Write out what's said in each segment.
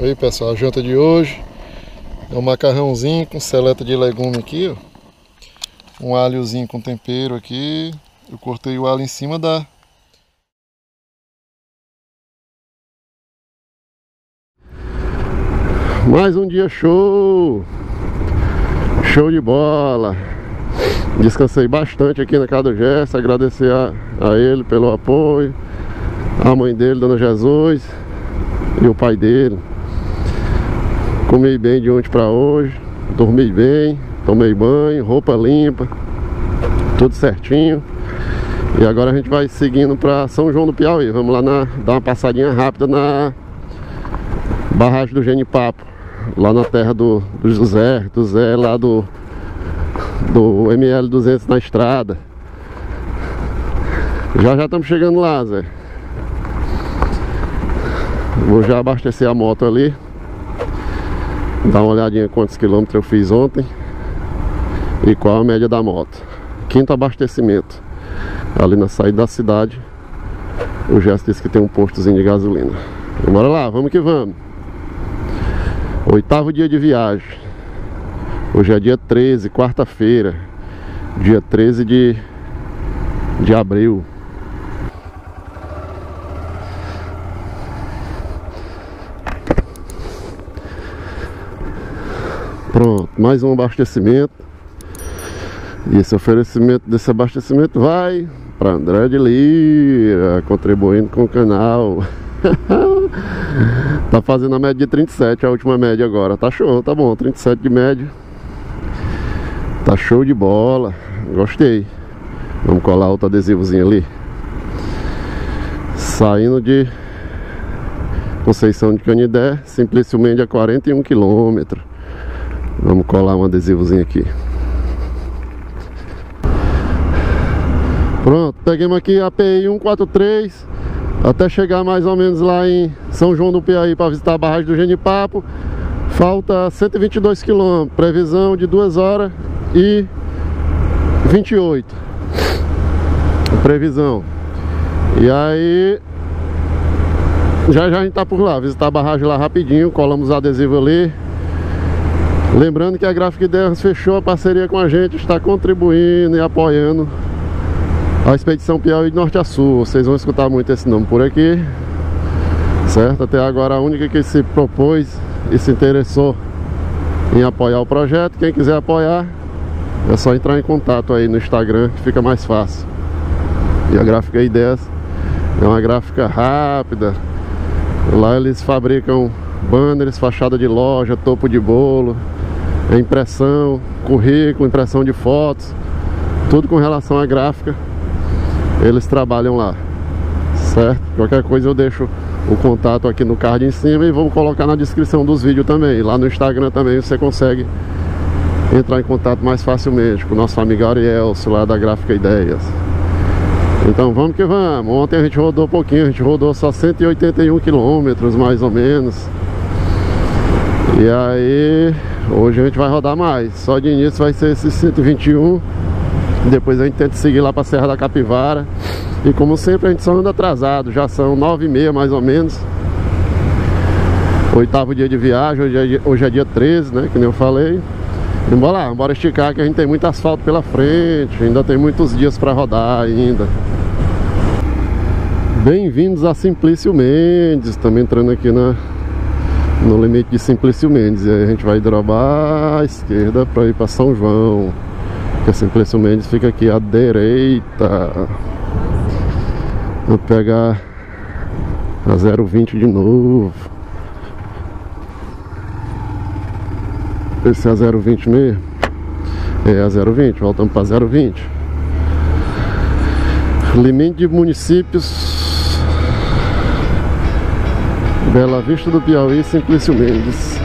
Aí pessoal, a janta de hoje é um macarrãozinho com seleta de legume aqui, ó. Um alhozinho com tempero aqui. Eu cortei o alho em cima da Mais um dia show! Show de bola! Descansei bastante aqui na casa do Gerson, agradecer a, a ele pelo apoio, a mãe dele, Dona Jesus, e o pai dele. Comi bem de ontem para hoje, dormi bem, tomei banho, roupa limpa, tudo certinho. E agora a gente vai seguindo para São João do Piauí. Vamos lá na, dar uma passadinha rápida na barragem do Genipapo, lá na terra do, do José, do Zé, lá do, do ML200 na estrada. Já já estamos chegando lá, Zé. Vou já abastecer a moto ali. Dá uma olhadinha quantos quilômetros eu fiz ontem E qual a média da moto. Quinto abastecimento. Ali na saída da cidade O Gesto disse que tem um postozinho de gasolina. Bora lá, vamos que vamos. Oitavo dia de viagem. Hoje é dia 13, quarta-feira Dia 13 de, de abril Pronto, mais um abastecimento. E esse oferecimento desse abastecimento vai para André de Lira, contribuindo com o canal. tá fazendo a média de 37, a última média agora. Tá show, tá bom, 37 de média. Tá show de bola. Gostei. Vamos colar outro adesivozinho ali. Saindo de Conceição de Canidé, simplesmente a 41 quilômetros. Vamos colar um adesivozinho aqui. Pronto, peguemos aqui a API 143 até chegar mais ou menos lá em São João do Piauí para visitar a barragem do Genipapo. Falta 122 km, previsão de 2 horas e 28. Previsão. E aí já já a gente tá por lá, visitar a barragem lá rapidinho, colamos o adesivo ali. Lembrando que a Gráfica Ideias fechou a parceria com a gente, está contribuindo e apoiando a Expedição Piauí de Norte a Sul. Vocês vão escutar muito esse nome por aqui, certo? Até agora a única que se propôs e se interessou em apoiar o projeto. Quem quiser apoiar, é só entrar em contato aí no Instagram que fica mais fácil. E a Gráfica Ideias é uma gráfica rápida. Lá eles fabricam banners, fachada de loja, topo de bolo, é impressão, currículo, impressão de fotos, tudo com relação à gráfica, eles trabalham lá, certo? Qualquer coisa eu deixo o contato aqui no card em cima e vou colocar na descrição dos vídeos também. Lá no Instagram também você consegue entrar em contato mais facilmente com o nosso amigo Arielso lá da Gráfica Ideias. Então vamos que vamos. Ontem a gente rodou pouquinho, a gente rodou só 181 quilômetros mais ou menos. E aí Hoje a gente vai rodar mais. Só de início vai ser esse 121. Depois a gente tenta seguir lá para Serra da Capivara. E como sempre a gente só anda atrasado. Já são 9 e meia mais ou menos. Oitavo dia de viagem. Hoje é dia, hoje é dia 13, né? Que nem eu falei. Bora lá, bora esticar que a gente tem muito asfalto pela frente. Ainda tem muitos dias para rodar ainda. Bem-vindos a Simplício Mendes. Estamos entrando aqui na no limite de Simplício Mendes. E aí a gente vai drobar à esquerda para ir para São João. Que Simplício Mendes fica aqui à direita. Vou pegar a 020 de novo. Esse é a 020 mesmo? É a 020, voltamos para 020. Limite de municípios Bela Vista do Piauí, Simplício Mendes.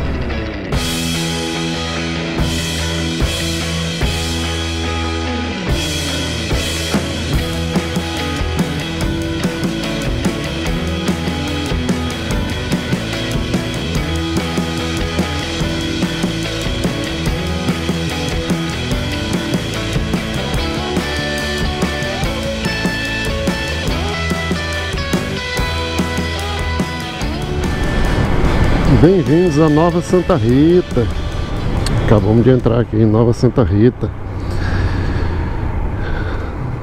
Bem-vindos a Nova Santa Rita. Acabamos de entrar aqui em Nova Santa Rita.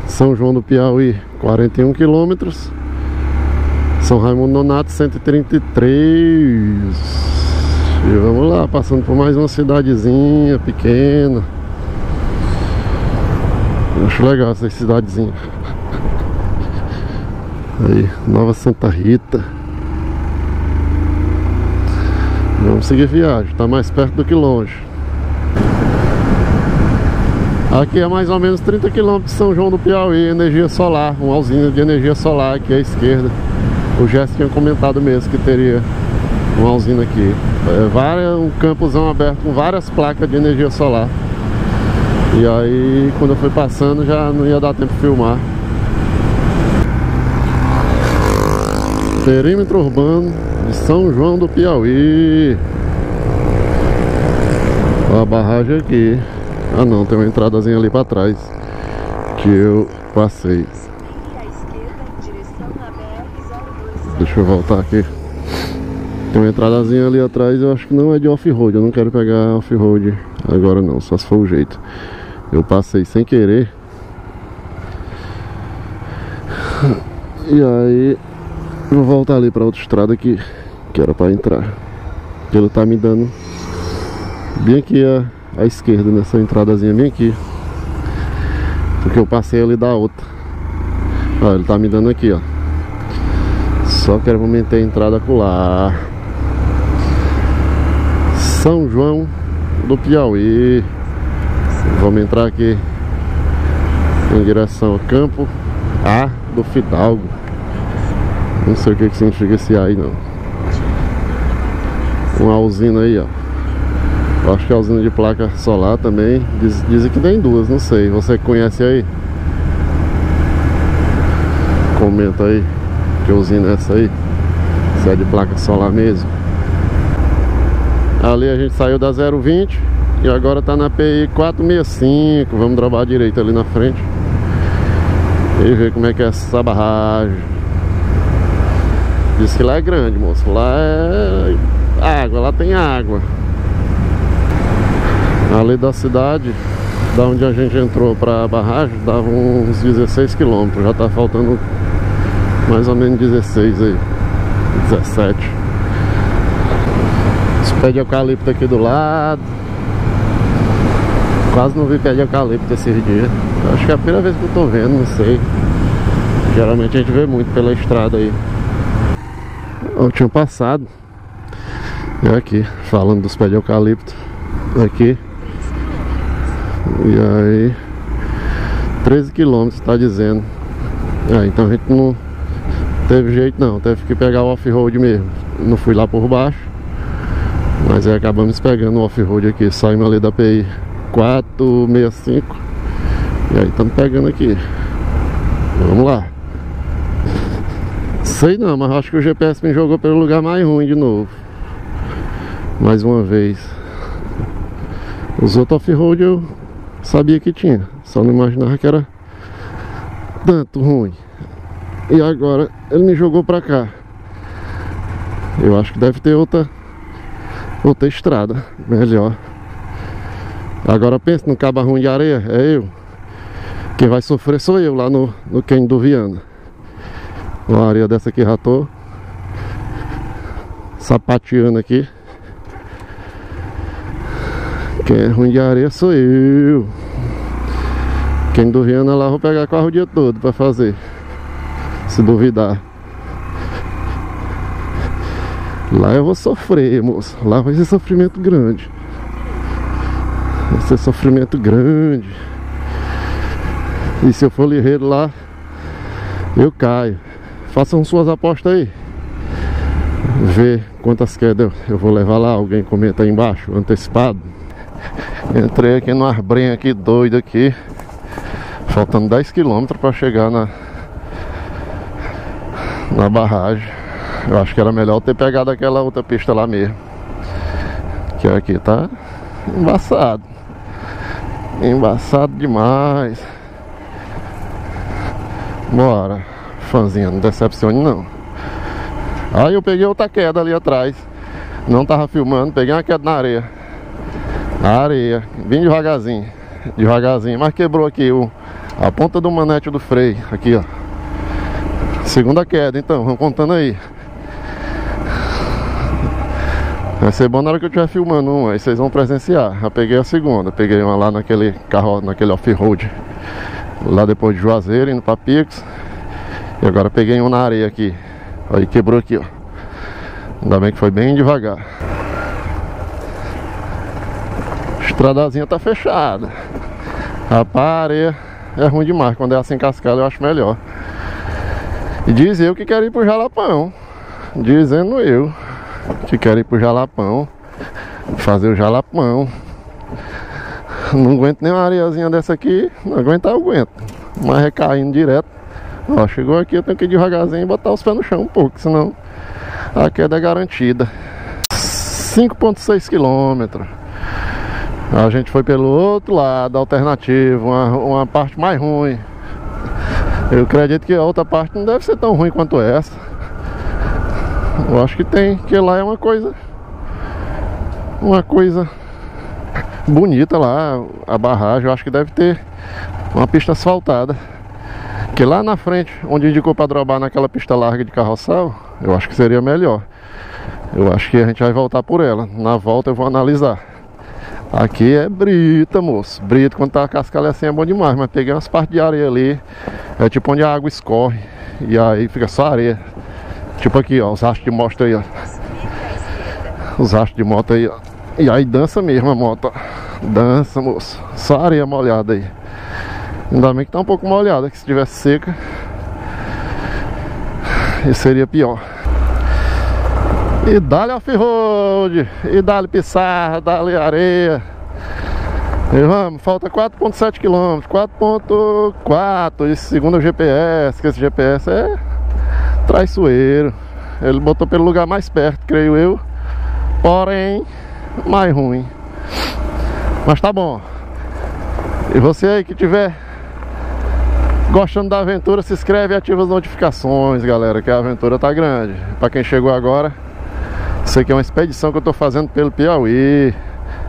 São João do Piauí, 41 quilômetros. São Raimundo Nonato, 133. E vamos lá, passando por mais uma cidadezinha pequena. Acho legal essa cidadezinha. Aí, Nova Santa Rita. Vamos seguir viagem, tá mais perto do que longe. Aqui é mais ou menos 30 km de São João do Piauí, energia solar, uma usina de energia solar aqui à esquerda. O Jéssica tinha comentado mesmo que teria uma usina aqui. É, várias, um campusão aberto com várias placas de energia solar. E aí quando eu fui passando já não ia dar tempo de filmar. Perímetro urbano de São João do Piauí. Ó, a barragem aqui. Ah não, tem uma entradazinha ali pra trás Que eu passei. Deixa eu voltar aqui. Tem uma entradazinha ali atrás Eu acho que não é de off-road Eu não quero pegar off-road agora não Só se for o jeito. Eu passei sem querer. E aí Vou voltar ali pra outra estrada aqui Que era pra entrar. Ele tá me dando Bem aqui a à esquerda nessa entradazinha bem aqui. Porque eu passei ali da outra. Ó, ele tá me dando aqui ó. Só quero aumentar a entrada lá São João do Piauí. Vamos entrar aqui em direção ao campo. A do Fidalgo. Não sei o que, que significa esse A aí não uma usina aí ó Acho que é a usina de placa solar também. Diz, dizem que tem duas, não sei. Você conhece aí? Comenta aí. Que usina é essa aí? Se é de placa solar mesmo. Ali a gente saiu da 020 e agora tá na PI 465. Vamos trabalhar direito ali na frente. E ver como é que é essa barragem. Diz que lá é grande, moço. Lá é água, lá tem água. Ali da cidade, da onde a gente entrou para a barragem, dava uns 16 quilômetros. Já tá faltando mais ou menos 16 aí. 17. Os pés de eucalipto aqui do lado. Quase não vi pé de eucalipto esses dias. Acho que é a primeira vez que eu tô vendo, não sei. Geralmente a gente vê muito pela estrada aí. Eu tinha passado. E aqui, falando dos pés de eucalipto. Aqui. E aí 13 quilômetros está dizendo. É, então a gente não teve jeito não, teve que pegar o off-road mesmo. Não fui lá por baixo. Mas aí acabamos pegando o off-road aqui. Saímos ali da PI 465. E aí estamos pegando aqui. Vamos lá. Sei não, mas acho que o GPS me jogou pelo lugar mais ruim de novo. Mais uma vez. Os outros off-road eu Sabia que tinha, só não imaginava que era tanto ruim. E agora ele me jogou pra cá. Eu acho que deve ter outra outra estrada melhor. Agora pensa no cabo ruim de areia, é eu. Quem vai sofrer sou eu lá no, no Ken do Viana. Uma areia dessa aqui já tô sapateando aqui. Quem é ruim de areia sou eu. Quem do Viana lá vou pegar carro o dia todo pra fazer. Se duvidar. Lá eu vou sofrer, moço. Lá vai ser sofrimento grande. Vai ser sofrimento grande. E se eu for ligeiro lá, eu caio. Façam suas apostas aí. Vê quantas quedas eu vou levar lá. Alguém comenta aí embaixo, antecipado. Entrei aqui no arbrinho aqui doido aqui. Faltando 10 km para chegar na na barragem. Eu acho que era melhor ter pegado aquela outra pista lá mesmo. Que aqui tá embaçado. Embaçado demais. Bora. Fãzinha, não decepcione não. Aí eu peguei outra queda ali atrás. Não tava filmando, peguei uma queda na areia. Na areia, bem devagarzinho. Devagarzinho, mas quebrou aqui o, a ponta do manete do freio. Aqui, ó. Segunda queda, então, vamos contando aí. Vai ser bom na hora que eu estiver filmando um, aí vocês vão presenciar. Já peguei a segunda, peguei uma lá naquele carro, naquele off-road. Lá depois de Juazeiro, indo pra Pix. E agora peguei um na areia aqui. Aí quebrou aqui, ó. Ainda bem que foi bem devagar. Estradazinha tá fechada. A areia é ruim demais. Quando é assim cascada eu acho melhor. E diz eu que quero ir pro Jalapão. Dizendo eu que quero ir pro Jalapão. Fazer o Jalapão. Não aguento nem uma areiazinha dessa aqui. Não aguentar, eu aguento. Mas recaindo direto. Ó, chegou aqui, eu tenho que ir devagarzinho e botar os pés no chão um pouco, senão a queda é garantida. 5.6 quilômetros. A gente foi pelo outro lado, alternativo, uma, uma parte mais ruim. Eu acredito que a outra parte não deve ser tão ruim quanto essa. Eu acho que tem, que lá é uma coisa. Uma coisa bonita lá, a barragem, eu acho que deve ter uma pista asfaltada. Que lá na frente, onde indicou para drobar naquela pista larga de carroçal, eu acho que seria melhor. Eu acho que a gente vai voltar por ela. Na volta eu vou analisar. Aqui é brita, moço. Brita, quando tá a cascalha assim é bom demais. Mas peguei umas partes de areia ali. É tipo onde a água escorre. E aí fica só areia. Tipo aqui, ó. Os rastros de moto aí, ó. Os rastros de moto aí, ó. E aí dança mesmo a moto, ó. Dança, moço. Só areia molhada aí. Ainda bem que tá um pouco molhada, que se tivesse seca, isso seria pior. E dá-lhe off-road, e dá-lhe pissarra, dá-lhe areia. E vamos, falta 4.7 km, 4.4, esse segundo o GPS, que esse GPS é traiçoeiro. Ele botou pelo lugar mais perto, creio eu. Porém, mais ruim. Mas tá bom. E você aí que tiver Gostando da aventura, se inscreve e ativa as notificações, galera, que a aventura tá grande. Para quem chegou agora, isso aqui é uma expedição que eu tô fazendo pelo Piauí.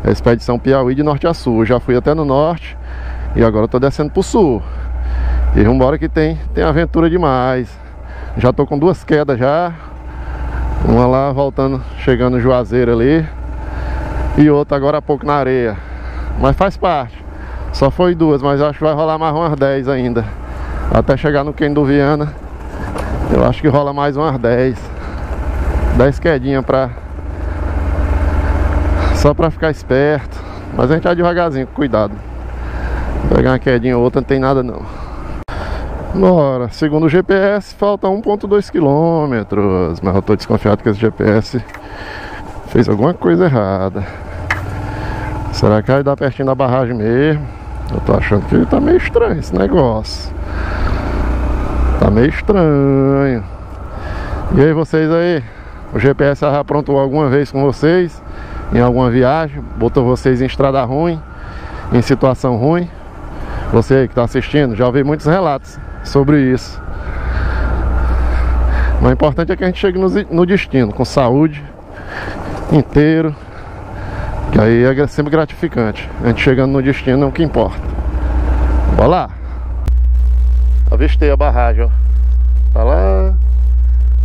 É a expedição Piauí de norte a sul. já fui até no norte e agora eu tô descendo pro sul. E vambora que tem, tem aventura demais. Já tô com duas quedas já. Uma lá voltando, chegando no Juazeiro ali. E outra agora há pouco na areia. Mas faz parte. Só foi duas, mas acho que vai rolar mais umas 10 ainda. Até chegar no Quem do Viana Eu acho que rola mais umas 10 10 quedinhas pra Só pra ficar esperto Mas a gente vai devagarzinho, cuidado Pegar uma quedinha ou outra não tem nada não Bora, segundo o GPS falta 1.2 km Mas eu tô desconfiado que esse GPS Fez alguma coisa errada Será que vai dar pertinho da barragem mesmo? Eu tô achando que tá meio estranho esse negócio Tá meio estranho. E aí vocês aí? O GPS já aprontou alguma vez com vocês? Em alguma viagem? Botou vocês em estrada ruim? Em situação ruim? Você que está assistindo, já ouvi muitos relatos sobre isso. Mas o importante é que a gente chegue no, destino com saúde, inteiro. Que aí é sempre gratificante. A gente chegando no destino é o que importa. Bora lá! Avistei a barragem, ó. Tá lá.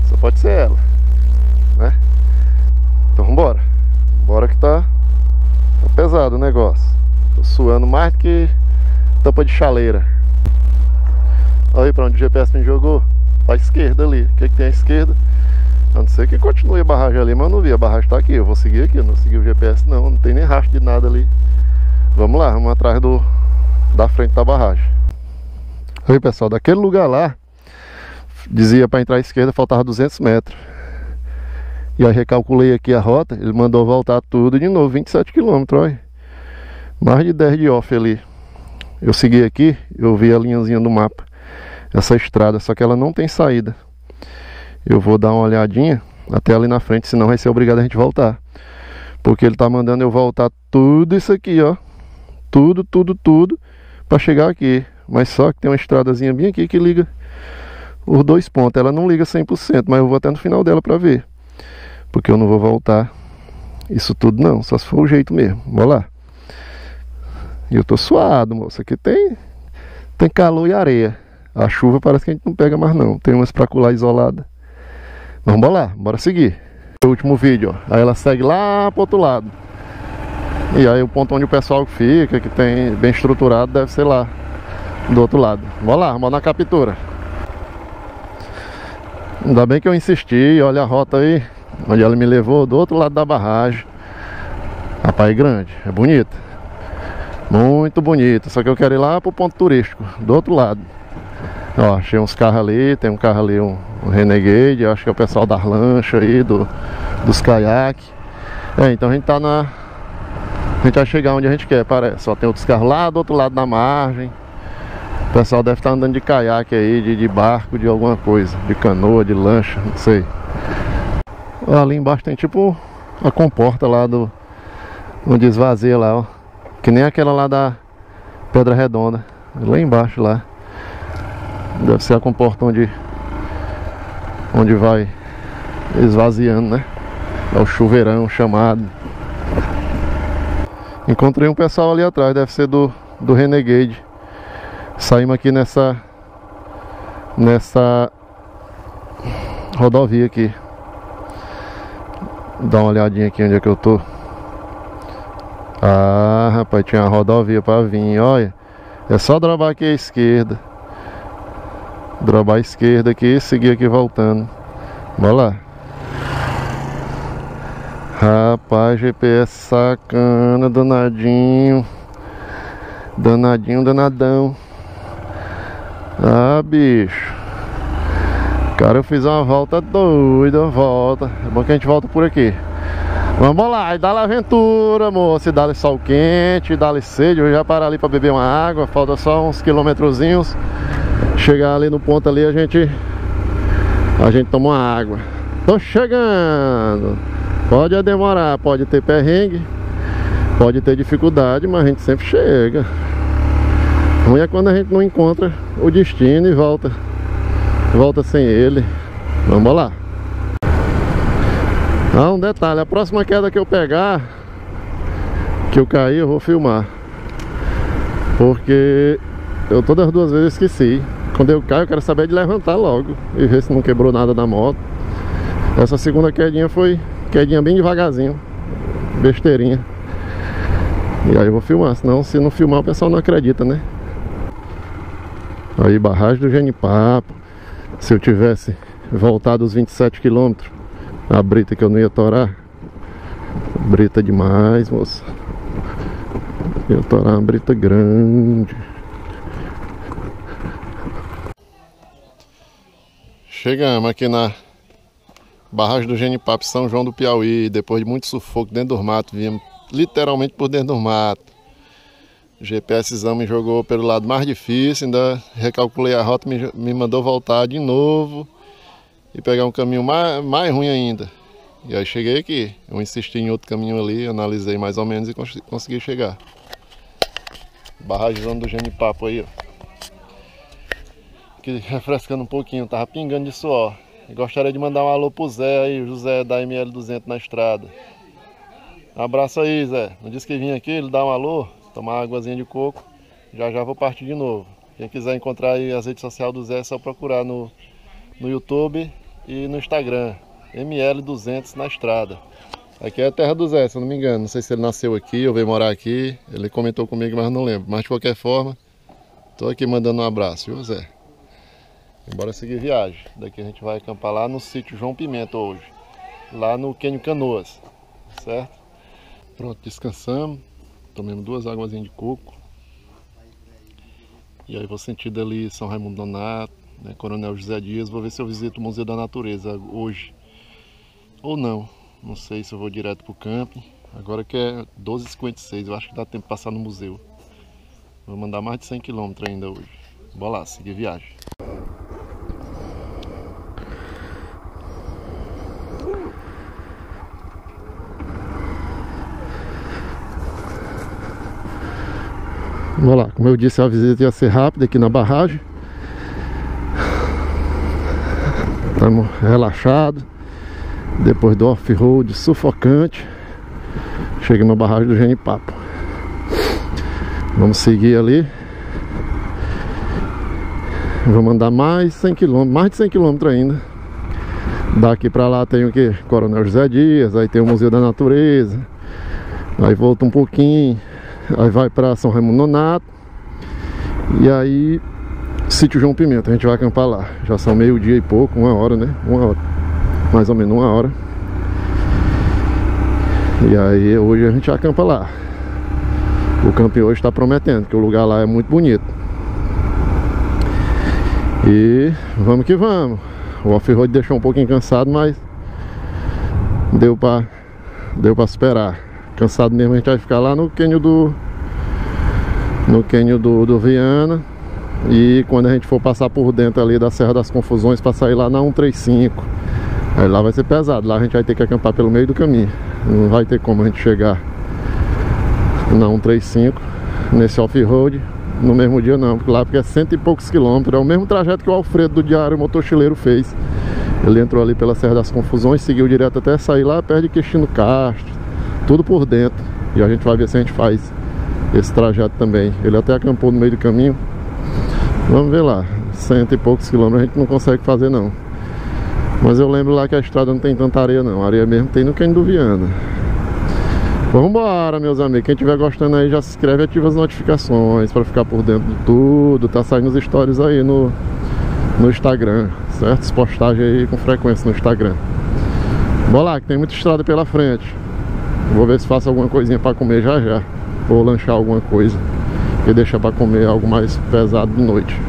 Só pode ser ela. Né? Então vambora. Bora que tá, tá pesado o negócio. Tô suando mais do que tampa de chaleira. Olha aí pra onde o GPS me jogou. Pra esquerda ali. O que, que tem à esquerda? A não ser que continue a barragem ali, mas eu não vi. A barragem tá aqui. Eu vou seguir aqui. Eu não segui o GPS não. Não tem nem rastro de nada ali. Vamos lá, vamos atrás do da frente da barragem. Oi pessoal, daquele lugar lá Dizia para entrar à esquerda faltava 200 metros E aí recalculei aqui a rota Ele mandou voltar tudo de novo 27 km, olha. Mais de 10 de off ali. Eu segui aqui, eu vi a linhazinha do mapa. Essa estrada, só que ela não tem saída. Eu vou dar uma olhadinha Até ali na frente, senão vai ser obrigado a gente voltar. Porque ele tá mandando eu voltar tudo isso aqui, ó. Tudo, tudo, tudo Para chegar aqui. Mas só que tem uma estradazinha bem aqui que liga os dois pontos. Ela não liga 100%, mas eu vou até no final dela para ver. Porque eu não vou voltar isso tudo não, só se for o jeito mesmo. Vamos lá. E eu tô suado, moço. Aqui tem, tem calor e areia. A chuva parece que a gente não pega mais não. Tem umas pra colar isolada. Vamos lá, bora seguir. O último vídeo, ó. Aí ela segue lá pro outro lado. E aí o ponto onde o pessoal fica, que tem bem estruturado, deve ser lá. Do outro lado. Vamos lá, vamos na captura. Ainda bem que eu insisti, olha a rota aí, onde ela me levou, do outro lado da barragem. Rapaz, é grande, é bonita. Muito bonita, só que eu quero ir lá pro ponto turístico, do outro lado. Ó, achei uns carros ali, tem um carro ali, um, um Renegade, acho que é o pessoal das lanchas aí, do, dos caiaques. É, então a gente tá na... A gente vai chegar onde a gente quer, parece. Só tem outros carros lá do outro lado da margem. O pessoal deve estar andando de caiaque aí, de, de barco, de alguma coisa. De canoa, de lancha, não sei. Ali embaixo tem tipo a comporta lá do... Onde esvazia lá, ó. Que nem aquela lá da Pedra Redonda. Lá embaixo lá. Deve ser a comporta onde Onde vai esvaziando, né? É o chuveirão chamado Encontrei um pessoal ali atrás, deve ser do, do Renegade Saímos aqui nessa Nessa Rodovia aqui Dá uma olhadinha aqui onde é que eu tô. Ah, rapaz, tinha uma rodovia pra vir, olha. É só drobar aqui à esquerda. Drobar à esquerda aqui e seguir aqui voltando. Bora lá. Rapaz, GPS sacana, danadinho. Danadinho, danadão. Ah, bicho Cara, eu fiz uma volta doida, volta. É bom que a gente volta por aqui. Vamos lá, e dá-lhe aventura, moço Dá-lhe sol quente, dá-lhe sede. Eu já parar ali pra beber uma água Falta só uns quilômetrozinhos. Chegar ali no ponto ali, a gente A gente toma uma água. Tô chegando. Pode demorar, pode ter perrengue Pode ter dificuldade, mas a gente sempre chega. Ruim é quando a gente não encontra o destino e volta Volta sem ele. Vamos lá. Ah, um detalhe, a próxima queda que eu pegar Que eu cair, eu vou filmar. Porque eu todas as duas vezes esqueci. Quando eu caio, eu quero saber de levantar logo E ver se não quebrou nada na moto. Essa segunda quedinha foi Quedinha bem devagarzinho Besteirinha. E aí eu vou filmar, senão se não filmar o pessoal não acredita, né? Aí barragem do Genipapo Se eu tivesse voltado os 27 km A brita que eu não ia torar. Brita demais, moça. Ia torar uma brita grande. Chegamos aqui na Barragem do Genipapo, São João do Piauí, depois de muito sufoco dentro do mato, viemos literalmente por dentro do mato. O GPSzão me jogou pelo lado mais difícil, ainda recalculei a rota, me, me mandou voltar de novo e pegar um caminho mais, mais ruim ainda. E aí cheguei aqui, eu insisti em outro caminho ali, analisei mais ou menos e cons consegui chegar. Barragem do Genipapo aí, ó. Aqui refrescando um pouquinho, tava pingando de suor. Gostaria de mandar um alô pro Zé aí, o José da ML200 na estrada. Um abraço aí, Zé. Não disse que vinha aqui, ele dá um alô, tomar uma águazinha de coco. Já já vou partir de novo. Quem quiser encontrar aí as redes sociais do Zé, é só procurar no, no YouTube e no Instagram. ML200 na estrada. Aqui é a terra do Zé, se eu não me engano. Não sei se ele nasceu aqui ou veio morar aqui. Ele comentou comigo, mas não lembro. Mas de qualquer forma, tô aqui mandando um abraço, viu, Zé? Bora seguir viagem. Daqui a gente vai acampar lá no sítio João Pimenta hoje. Lá no Quênio Canoas. Certo? Pronto, descansamos. Tomamos duas águas de coco. E aí vou sentir dali São Raimundo Donato, né, Coronel José Dias. Vou ver se eu visito o Museu da Natureza hoje. Ou não. Não sei se eu vou direto pro camping. Agora que é 12h56, eu acho que dá tempo de passar no museu. Vou mandar mais de 100 km ainda hoje. Bora lá, seguir viagem. Vamos lá, como eu disse, a visita ia ser rápida aqui na barragem. Estamos relaxados. Depois do off-road sufocante. Cheguei na barragem do Genipapo. Vamos seguir ali. Vamos andar mais 100 km, mais de 100 km ainda. Daqui pra lá tem o que? Coronel José Dias, aí tem o Museu da Natureza. Aí volta um pouquinho, aí vai pra São Raimundo Nonato. E aí, sítio João Pimenta, a gente vai acampar lá. Já são meio-dia e pouco, uma hora, né? Uma hora. Mais ou menos uma hora. E aí, hoje a gente acampa lá. O camping hoje está prometendo, que o lugar lá é muito bonito. E vamos que vamos. O off-road deixou um pouquinho cansado, mas deu para deu para esperar. Cansado mesmo a gente vai ficar lá no cânion do no cânion do, do Viana. E quando a gente for passar por dentro ali da Serra das Confusões para sair lá na 135, aí lá vai ser pesado. Lá a gente vai ter que acampar pelo meio do caminho. Não vai ter como a gente chegar na 135 nesse off-road no mesmo dia não, porque lá porque é cento e poucos quilômetros, é o mesmo trajeto que o Alfredo do Diário Motochileiro fez. Ele entrou ali pela Serra das Confusões, seguiu direto até sair lá perto de Questino Castro, tudo por dentro. E a gente vai ver se a gente faz esse trajeto também. Ele até acampou no meio do caminho. Vamos ver lá, cento e poucos quilômetros a gente não consegue fazer não. Mas eu lembro lá que a estrada não tem tanta areia não, a areia mesmo tem no Cânion do Viana. Vambora, meus amigos. Quem estiver gostando aí, já se inscreve e ativa as notificações para ficar por dentro de tudo. Tá saindo os stories aí no, no Instagram, certo? As postagens aí com frequência no Instagram. Bora lá, que tem muita estrada pela frente. Vou ver se faço alguma coisinha para comer já já. Ou lanchar alguma coisa. E deixar para comer algo mais pesado de noite.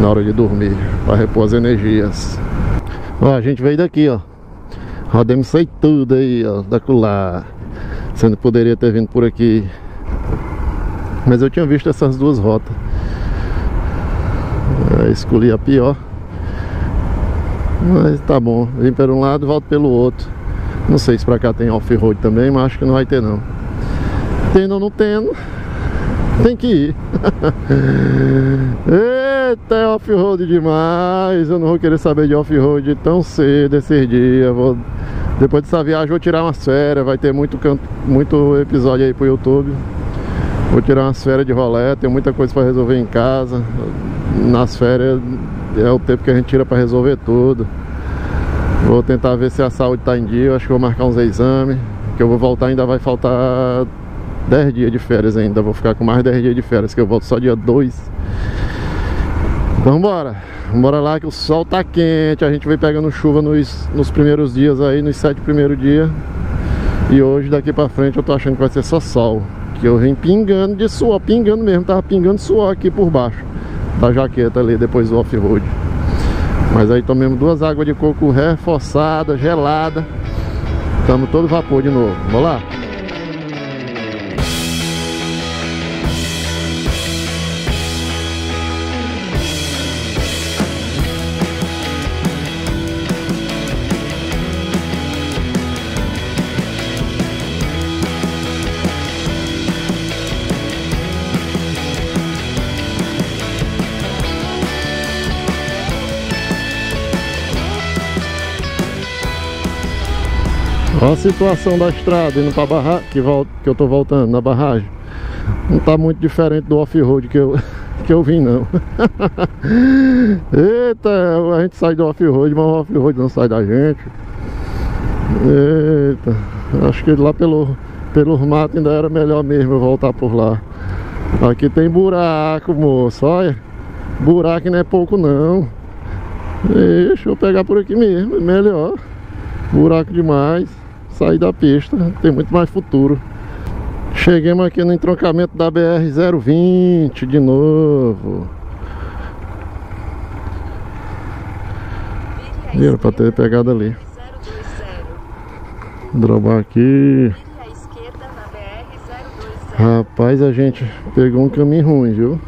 Na hora de dormir. Para repor as energias. Ó, a gente veio daqui, ó. Rodemos aí tudo aí, ó. Da cular. Sendo que poderia ter vindo por aqui. Mas eu tinha visto essas duas rotas. Eu escolhi a pior. Mas tá bom. Vim pelo um lado volto pelo outro. Não sei se pra cá tem off-road também, mas acho que não vai ter não. Tendo ou não tendo, tem que ir. Eita, é off-road demais. Eu não vou querer saber de off-road tão cedo esses dias. Vou depois dessa viagem vou tirar umas férias, vai ter muito, muito episódio aí pro YouTube. Vou tirar umas férias de rolé, tem muita coisa para resolver em casa. Nas férias é o tempo que a gente tira para resolver tudo. Vou tentar ver se a saúde tá em dia, eu acho que vou marcar uns exames. Que eu vou voltar ainda vai faltar 10 dias de férias ainda. Vou ficar com mais 10 dias de férias, que eu volto só dia 2. Então bora! Bora lá que o sol tá quente, a gente veio pegando chuva nos, nos primeiros dias aí, nos sete primeiros dias. E hoje daqui pra frente eu tô achando que vai ser só sol. Que eu vim pingando de suor, pingando mesmo, tava pingando suor aqui por baixo da jaqueta ali, depois do off-road. Mas aí tomamos duas águas de coco reforçadas, gelada. Estamos todo vapor de novo. Vamos lá? Olha a situação da estrada indo pra barragem, que, que eu tô voltando na barragem. Não tá muito diferente do off-road que eu, que eu vim não. Eita, a gente sai do off-road, mas o off-road não sai da gente. Eita, acho que lá pelo, pelos matos ainda era melhor mesmo eu voltar por lá. Aqui tem buraco, moço, olha. Buraco não é pouco não. Deixa eu pegar por aqui mesmo, é melhor. Buraco demais sair da pista, tem muito mais futuro. Chegamos aqui no entroncamento da BR-020 de novo. Era pra ter pegado ali. Drobar aqui. Rapaz, a gente pegou um caminho ruim, viu?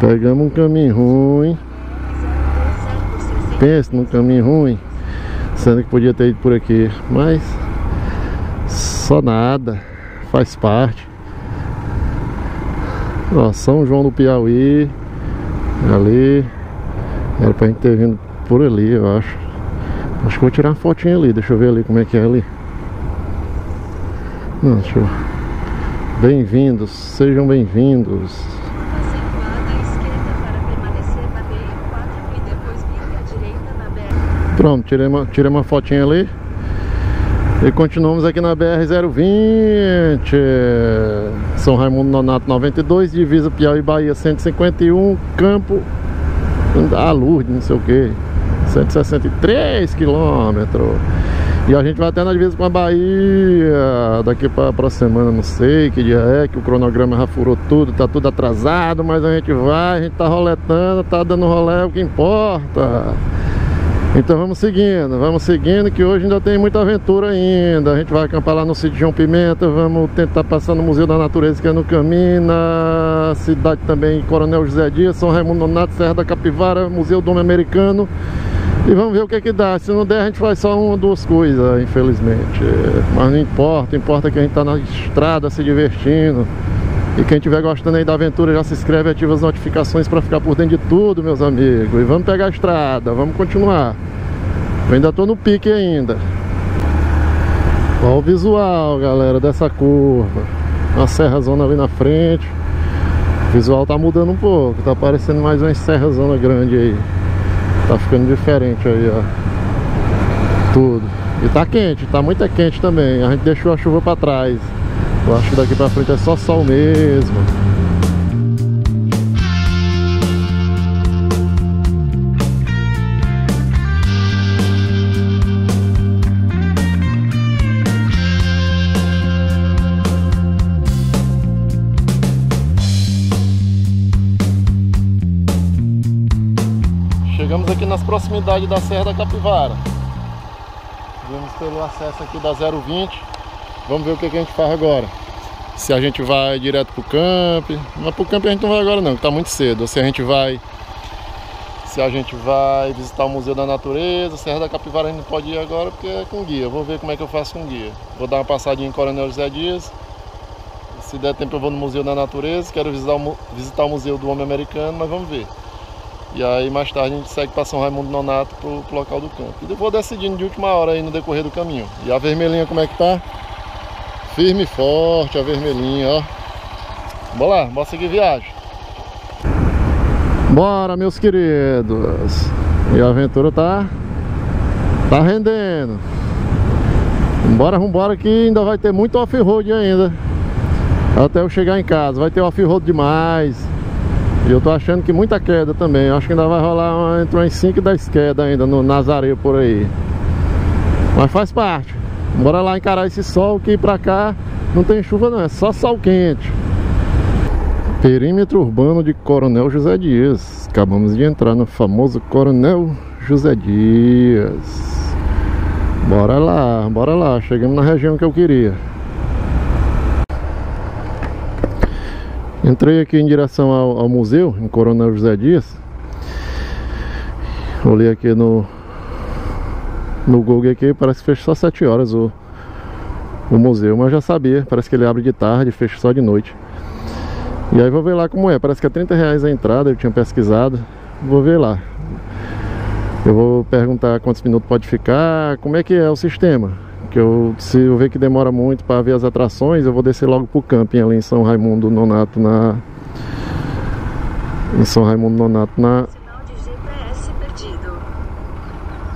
Pegamos um caminho ruim. Pensa num caminho ruim. Sendo que podia ter ido por aqui, mas só nada, faz parte. Ó, São João do Piauí, ali, era pra gente ter vindo por ali, eu acho. Acho que vou tirar uma fotinha ali, deixa eu ver ali como é que é ali. Não, deixa eu... Bem-vindos, sejam bem-vindos. Pronto, tirei uma, tirei uma fotinha ali. E continuamos aqui na BR-020 São Raimundo Nonato 92 Divisa Piauí Bahia 151 Campo da Lourdes, não sei o que 163 quilômetros E a gente vai até na divisa com a Bahia. Daqui para a semana, não sei que dia é Que o cronograma já furou tudo, tá tudo atrasado Mas a gente vai, a gente tá roletando Tá dando rolé, o que importa então vamos seguindo, vamos seguindo que hoje ainda tem muita aventura ainda. A gente vai acampar lá no sítio João Pimenta, vamos tentar passar no Museu da Natureza que é no caminho, na cidade também Coronel José Dias, São Raimundo Nonato, Serra da Capivara, Museu do Homem Americano. E vamos ver o que é que dá. Se não der, a gente faz só uma ou duas coisas, infelizmente. Mas não importa, importa que a gente está na estrada se divertindo. E quem estiver gostando aí da aventura já se inscreve e ativa as notificações para ficar por dentro de tudo, meus amigos. E vamos pegar a estrada, vamos continuar. Eu ainda tô no pique ainda. Olha o visual, galera, dessa curva. Uma serrazona ali na frente. O visual tá mudando um pouco, tá parecendo mais uma serrazona grande aí. Tá ficando diferente aí, ó. Tudo. E tá quente, tá muito quente também. A gente deixou a chuva para trás. Eu acho que daqui pra frente é só sol mesmo. Chegamos aqui nas proximidades da Serra da Capivara. Viemos pelo acesso aqui da 020 Vamos ver o que, que a gente faz agora. Se a gente vai direto pro camp. Mas pro camp a gente não vai agora não, que tá muito cedo. Ou se a gente vai. Se a gente vai visitar o Museu da Natureza, Serra da Capivara a gente não pode ir agora porque é com guia. Vou ver como é que eu faço com guia. Vou dar uma passadinha em Coronel José Dias. Se der tempo eu vou no Museu da Natureza. Quero visitar o, visitar o Museu do Homem Americano, mas vamos ver. E aí mais tarde a gente segue para São Raimundo Nonato pro, pro local do campo. E vou decidindo de última hora aí no decorrer do caminho. E a vermelhinha como é que tá? Firme e forte, a vermelhinha, ó. Bora lá, bora seguir viagem. Bora, meus queridos. E a aventura tá... Tá rendendo. Bora, vambora que ainda vai ter muito off-road ainda. Até eu chegar em casa. Vai ter off-road demais. E eu tô achando que muita queda também. Eu acho que ainda vai rolar entre umas 5 e 10 quedas ainda no Nazaré por aí. Mas faz parte. Bora lá encarar esse sol que pra cá não tem chuva não, é só sol quente. Perímetro urbano de Coronel José Dias. Acabamos de entrar no famoso Coronel José Dias. Bora lá, bora lá. Chegamos na região que eu queria. Entrei aqui em direção ao, ao museu, em Coronel José Dias. Olhei aqui no, no Google aqui parece que fecha só 7 horas o, o museu, mas eu já sabia, parece que ele abre de tarde e fecha só de noite. E aí vou ver lá como é, parece que é 30 reais a entrada, eu tinha pesquisado, vou ver lá. Eu vou perguntar quantos minutos pode ficar, como é que é o sistema. Que eu, se eu ver que demora muito para ver as atrações, eu vou descer logo pro camping ali em São Raimundo Nonato na em São Raimundo Nonato na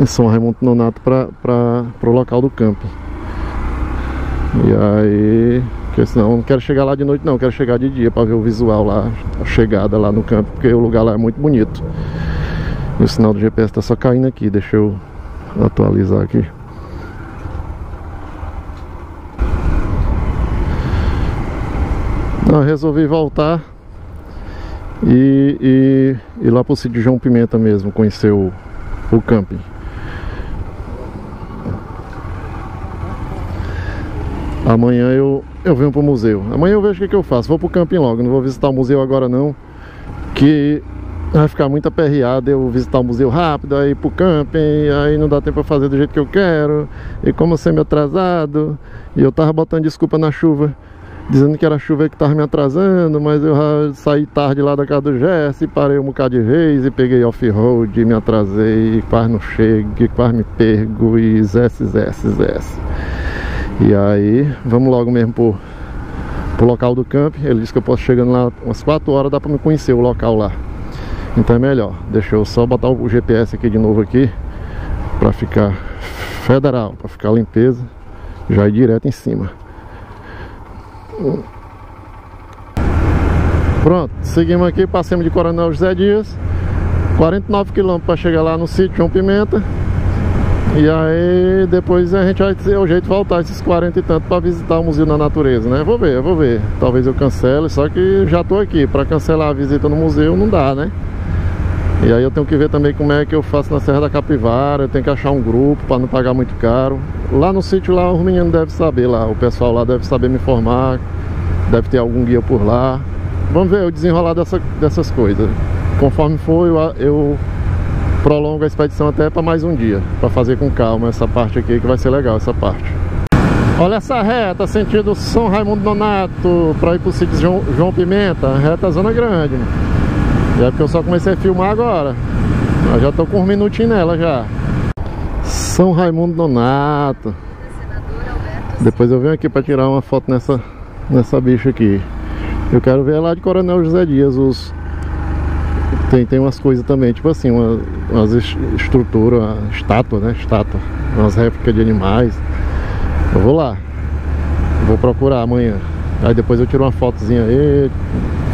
São Raimundo Nonato para o local do camping. E aí, porque senão eu não quero chegar lá de noite não, quero chegar de dia para ver o visual lá, a chegada lá no campo, porque o lugar lá é muito bonito. E o sinal do GPS está só caindo aqui, deixa eu atualizar aqui. Não, resolvi voltar e, e ir lá pro sítio João Pimenta mesmo, conhecer o, o camping. Amanhã eu, eu venho pro museu. Amanhã eu vejo o que, que eu faço. Vou pro camping logo. Não vou visitar o museu agora não. Que vai ficar muito aperreado eu visitar o museu rápido, aí pro camping, aí não dá tempo pra fazer do jeito que eu quero. E como eu semi atrasado, e eu tava botando desculpa na chuva, dizendo que era chuva que tava me atrasando, mas eu saí tarde lá da casa do Jesse, parei um bocado de vez e peguei off-road, me atrasei, quase não chego, quase me pergo e zesse, zesse, zesse. E aí, vamos logo mesmo pro, pro local do camp. Ele disse que eu posso chegando lá umas 4 horas, dá pra me conhecer o local lá. Então é melhor. Deixa eu só botar o GPS aqui de novo aqui. Pra ficar federal, pra ficar limpeza. Já ir direto em cima. Pronto, seguimos aqui, passamos de Coronel José Dias 49 km para chegar lá no sítio João Pimenta E aí depois a gente vai ter o jeito de voltar esses 40 e tanto para visitar o Museu da Natureza, né? Vou ver, vou ver. Talvez eu cancele, só que já tô aqui. Para cancelar a visita no museu não dá, né? E aí eu tenho que ver também como é que eu faço na Serra da Capivara. Eu tenho que achar um grupo para não pagar muito caro. Lá no sítio lá os meninos devem saber lá. O pessoal lá deve saber me informar. Deve ter algum guia por lá. Vamos ver o desenrolar dessa, dessas coisas. Conforme for, eu, eu prolongo a expedição até para mais um dia, para fazer com calma essa parte aqui, que vai ser legal essa parte. Olha essa reta, sentido São Raimundo Donato, para ir para o sítio João, João Pimenta, reta Zona Grande. Já que eu só comecei a filmar agora. Eu já estou com uns minutinhos nela já. São Raimundo Donato. Depois eu venho aqui para tirar uma foto nessa, nessa bicha aqui. Eu quero ver lá de Coronel José Dias os tem, tem umas coisas também, tipo assim, uma, umas estruturas, estátua, né? Estátua, umas réplicas de animais. Eu vou lá. Vou procurar amanhã. Aí depois eu tiro uma fotozinha aí,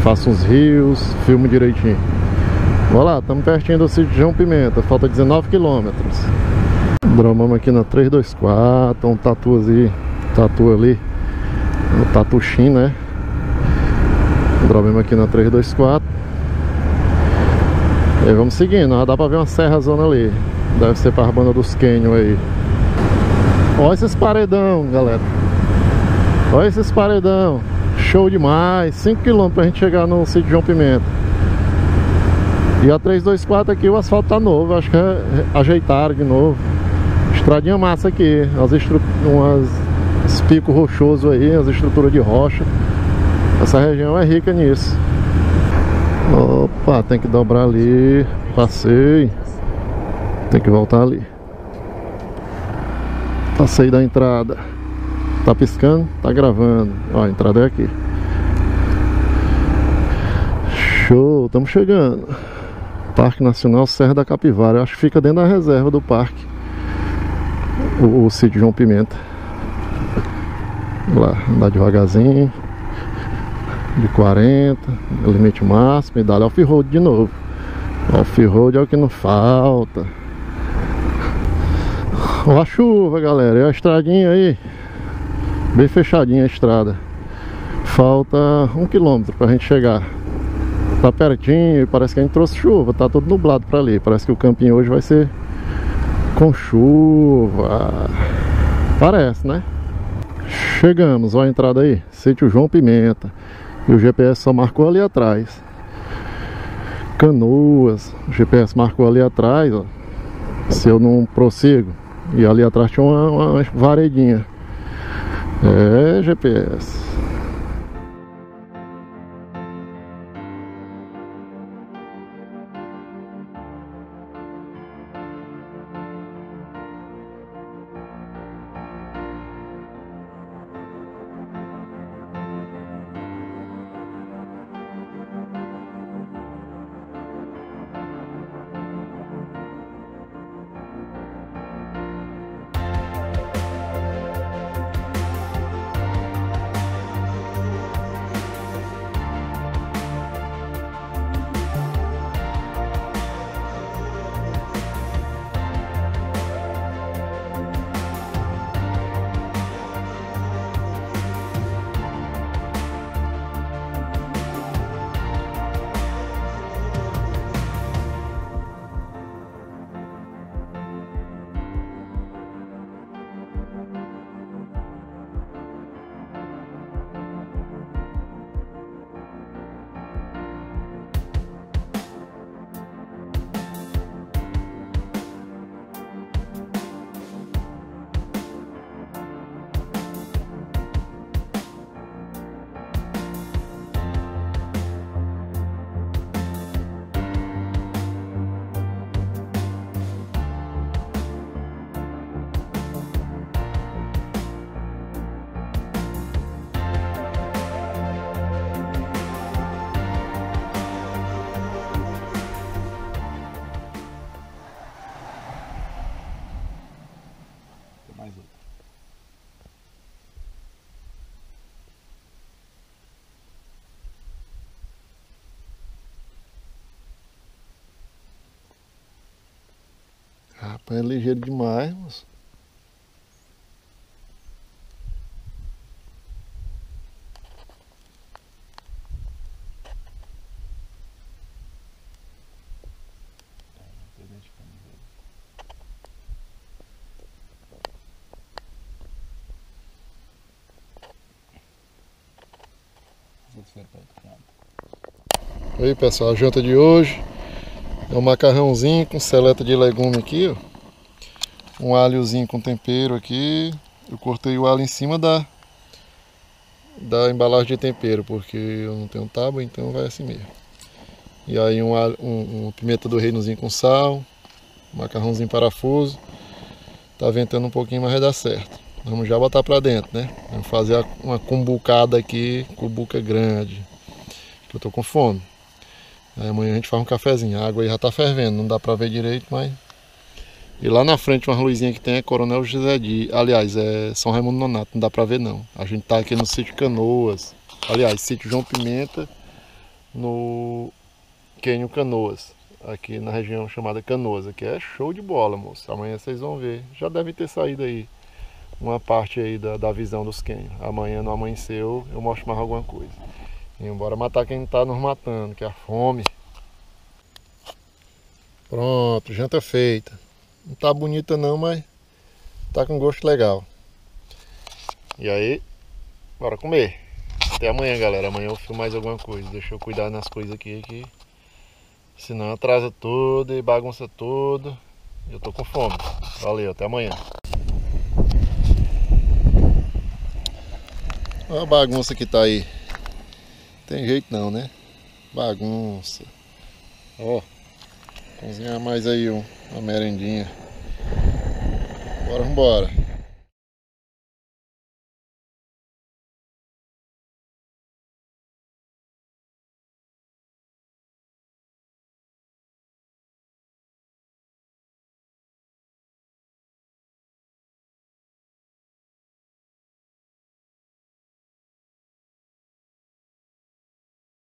faço uns rios, filmo direitinho. Vou lá, estamos pertinho do sítio João Pimenta, falta 19 quilômetros. Dramamos aqui na 324, um tatu ali, tatu ali, um tatuxim, né? Drobemos aqui na 324 E aí vamos seguindo, já dá pra ver uma serra zona ali. Deve ser para a banda dos Canyon aí. Olha esses paredão, galera. Olha esses paredão. Show demais. 5km pra gente chegar no sítio João Pimenta. E a 324 aqui o asfalto tá novo. Acho que é, ajeitaram de novo. Estradinha massa aqui. As umas, uns picos rochosos aí As estruturas de rocha. Essa região é rica nisso. Opa, tem que dobrar ali. Passei. Tem que voltar ali. Passei da entrada. Tá piscando? Tá gravando. Ó, a entrada é aqui. Show, estamos chegando. Parque Nacional Serra da Capivara. Eu acho que fica dentro da reserva do parque. O, o sítio João Pimenta. Vamos lá, andar devagarzinho de 40, limite máximo e dá off-road de novo. Off-road é o que não falta. Olha a chuva, galera. E a estradinha aí, bem fechadinha a estrada. Falta um quilômetro pra gente chegar. Tá pertinho, parece que a gente trouxe chuva, tá tudo nublado pra ali. Parece que o campinho hoje vai ser com chuva. Parece, né? Chegamos, olha a entrada aí. Sítio João Pimenta. E o GPS só marcou ali atrás. Canoas, o GPS marcou ali atrás, ó. Se eu não prossigo. E ali atrás tinha uma, uma varedinha. É, GPS. Rapaz, é ligeiro demais, moço. Aí pessoal, a janta de hoje é um macarrãozinho com seleta de legume aqui, ó. Um alhozinho com tempero aqui. Eu cortei o alho em cima da, da embalagem de tempero, porque eu não tenho tábua, então vai assim mesmo. E aí um, um, um pimenta do reinozinho com sal, macarrãozinho parafuso. Tá ventando um pouquinho, mas vai dar certo. Vamos já botar pra dentro, né? Vamos fazer uma cumbucada aqui, cumbuca grande. Que eu tô com fome. Aí amanhã a gente faz um cafezinho. A água aí já tá fervendo, não dá pra ver direito, mas. E lá na frente uma luzinha que tem é Coronel José de. Aliás, é São Raimundo Nonato, não dá pra ver não. A gente tá aqui no sítio Canoas. Aliás, sítio João Pimenta, no Quênio Canoas. Aqui na região chamada Canoas. Aqui é show de bola, moço. Amanhã vocês vão ver. Já deve ter saído aí uma parte aí da, da visão dos Quênios. Amanhã no amanheceu eu mostro mais alguma coisa. E bora matar quem tá nos matando, que é a fome. Pronto, janta feita. Não tá bonita não, mas tá com gosto legal. E aí, bora comer. Até amanhã, galera. Amanhã eu filmo mais alguma coisa. Deixa eu cuidar nas coisas aqui, aqui. Senão atrasa tudo e bagunça tudo. Eu tô com fome. Valeu, até amanhã. Olha a bagunça que tá aí. Tem jeito não, né? Bagunça. Ó. Cozinhar mais aí um, uma merendinha. Bora, vambora.